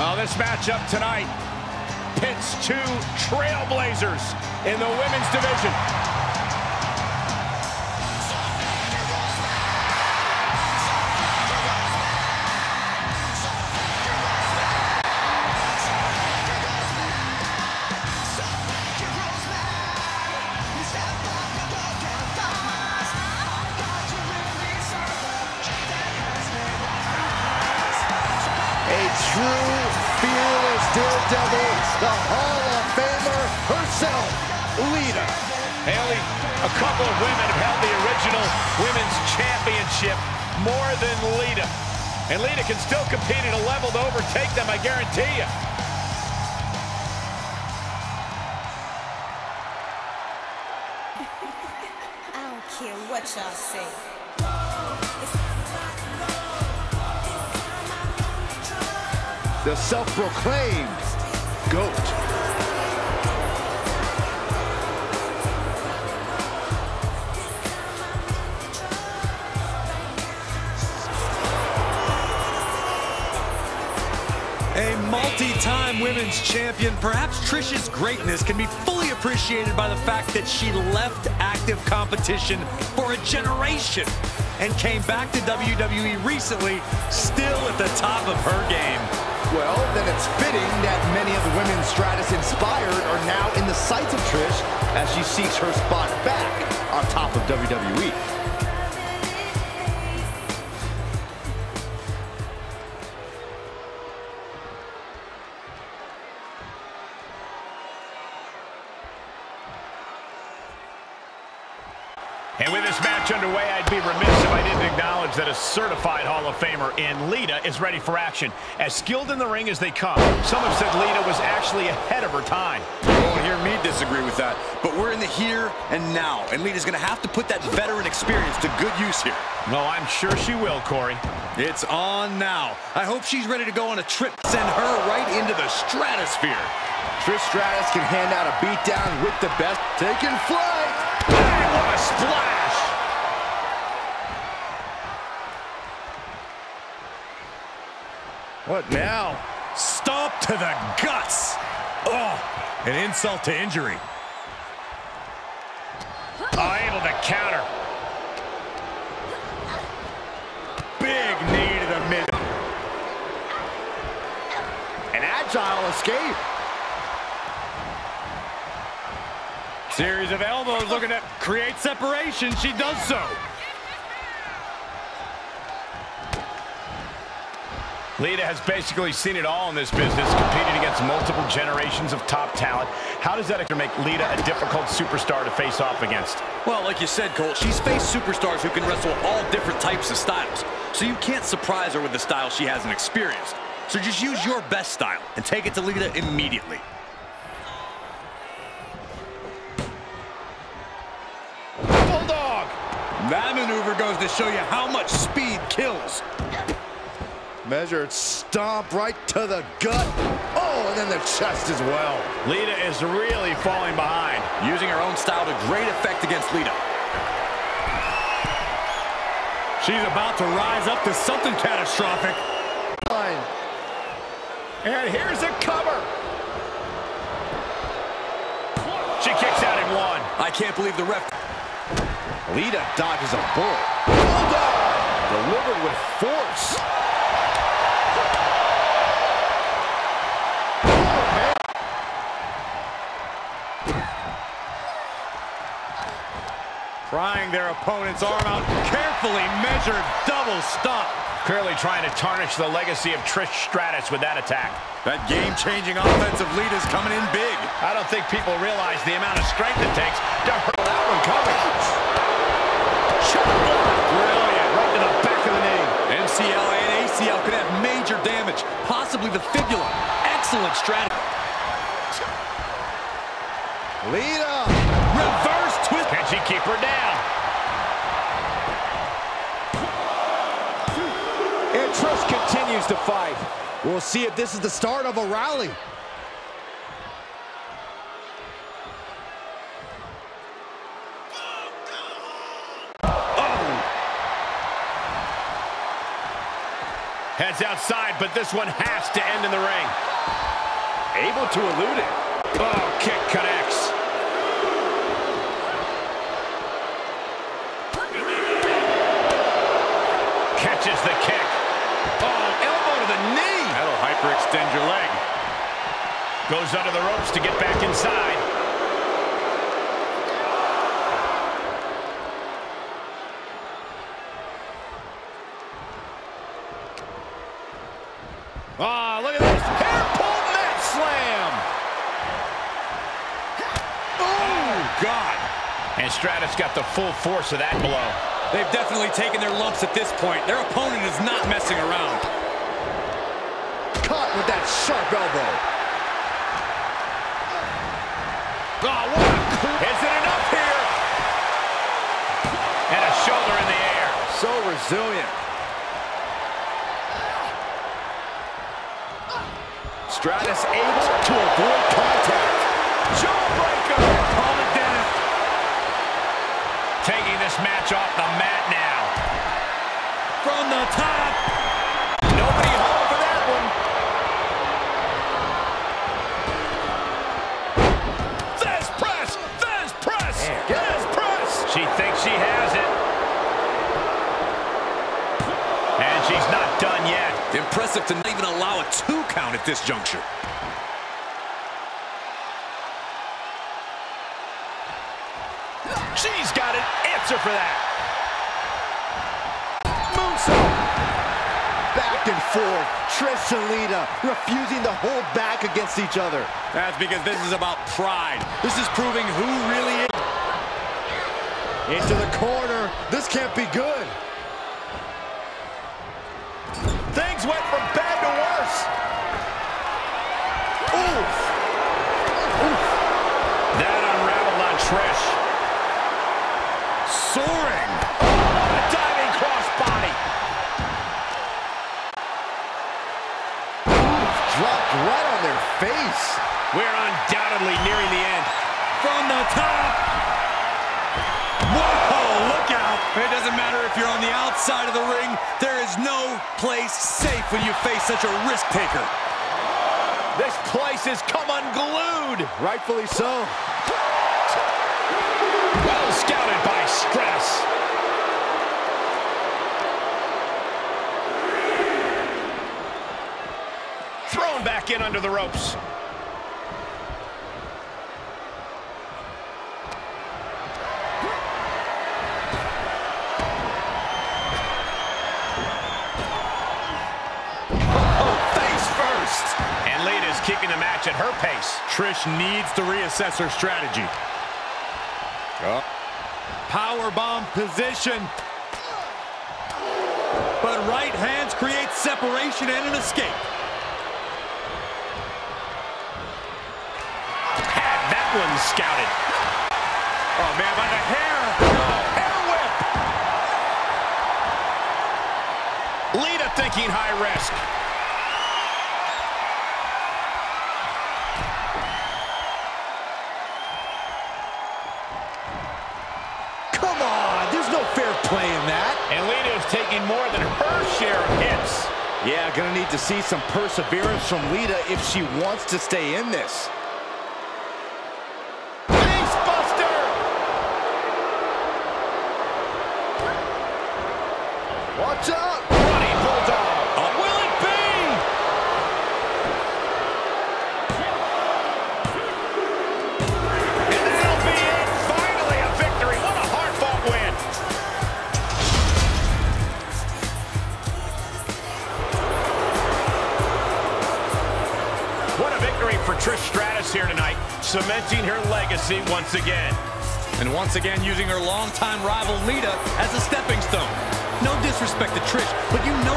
Oh, this matchup tonight pits two trailblazers in the women's division. True fearless daredevil, the Hall of Famer herself, Lita. Haley, a couple of women have held the original women's championship more than Lita. And Lita can still compete at a level to overtake them, I guarantee you. I don't care what y'all say. The self-proclaimed GOAT. A multi-time women's champion, perhaps Trish's greatness can be fully appreciated by the fact that she left active competition for a generation and came back to WWE recently, still at the top of her game. Well, then it's fitting that many of the women Stratus inspired are now in the sights of Trish as she seeks her spot back on top of. WWE. And with this match underway, I'd be remiss if I didn't acknowledge that a certified Hall of Famer in Lita is ready for action. As skilled in the ring as they come, some have said Lita was actually ahead of her time. Oh, you won't hear me disagree with that, but we're in the here and now, and Lita's going to have to put that veteran experience to good use here. No, I'm sure she will, Corey. It's on now. I hope she's ready to go on a trip, send her right into the stratosphere. Trish Stratus can hand out a beatdown with the best. Taking flight. Bang, what a splash! What now? Stomp to the guts. Oh, an insult to injury. Able to counter. Big knee to the mid. An agile escape. Series of elbows looking to create separation. She does so. Lita has basically seen it all in this business, competing against multiple generations of top talent. How does that make Lita a difficult superstar to face off against? Well, like you said, Cole, she's faced superstars who can wrestle all different types of styles. So you can't surprise her with the style she hasn't experienced. So just use your best style and take it to Lita immediately. That maneuver goes to show you how much speed kills. Measured stomp right to the gut. Oh, and then the chest as well. Lita is really falling behind. Using her own style to great effect against Lita. She's about to rise up to something catastrophic. And here's a cover. She kicks out in one. I can't believe the ref. Lita dodges a bullet. Bulldog! Delivered with force. Prying their opponent's arm out. Carefully measured double stomp. Clearly trying to tarnish the legacy of Trish Stratus with that attack. That game-changing offensive lead is coming in big. I don't think people realize the amount of strength it takes to hurl that one coming. Possibly the fibula. Excellent strategy. Lita! Reverse twist. Can she keep her down? And Trish continues to fight. We'll see if this is the start of a rally. Heads outside, but this one has to end in the ring. Able to elude it. Oh, kick connects. Catches the kick. Oh, elbow to the knee. That'll hyperextend your leg. Goes under the ropes to get back inside. Ah, look at this. Hair pull mat slam. Oh, God. And Stratus got the full force of that blow. They've definitely taken their lumps at this point. Their opponent is not messing around. Caught with that sharp elbow. Oh, what a Is it enough here? And a shoulder in the air. So resilient. Stratus able to avoid contact. Jawbreaker. Call it death. Taking this match off the mat now. From the top. Nobody home for that one. Fez press! Fez press! Fez press! She thinks she has it. And she's not done yet. Impressive to not even allow a two count at this juncture. Answer for that. Moonsault. Back and forth. Trish and Lita refusing to hold back against each other. That's because this is about pride. This is proving who really is. Into the corner. This can't be good. Things went from bad to worse. Oof. That unraveled on Trish. Soaring. Oh, a diving crossbody. Dropped right on their face. We're undoubtedly nearing the end. From the top. Whoa, look out. It doesn't matter if you're on the outside of the ring. There is no place safe when you face such a risk taker. This place has come unglued. Rightfully so. Stress. Thrown back in under the ropes. Oh, face first. And Lita's keeping the match at her pace. Trish needs to reassess her strategy. Oh. Power bomb position. But right hands create separation and an escape. Had that one scouted. Oh, man, by the hair. Hair whip. Lita thinking high risk. Play in that. And Lita is taking more than her share of hits. Yeah, gonna need to see some perseverance from Lita if she wants to stay in this. Watch out! Trish Stratus here tonight, cementing her legacy once again. And once again using her longtime rival Lita as a stepping stone. No disrespect to Trish, but you know